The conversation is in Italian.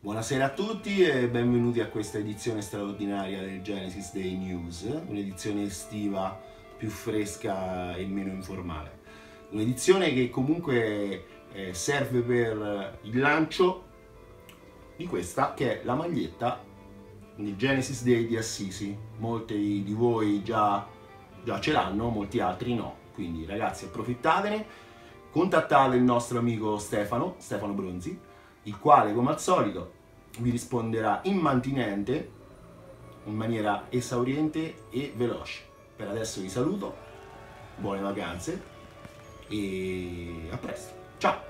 Buonasera a tutti e benvenuti a questa edizione straordinaria del Genesis Day News, un'edizione estiva più fresca e meno informale. Un'edizione che comunque eh, serve per il lancio di questa che è la maglietta di Genesis Day di Assisi. Molti di voi già, già ce l'hanno, molti altri no. Quindi ragazzi approfittatene, contattate il nostro amico Stefano, Stefano Bronzi, il quale come al solito vi risponderà immantinente, in maniera esauriente e veloce. Per adesso vi saluto, buone vacanze e a presto. Ciao!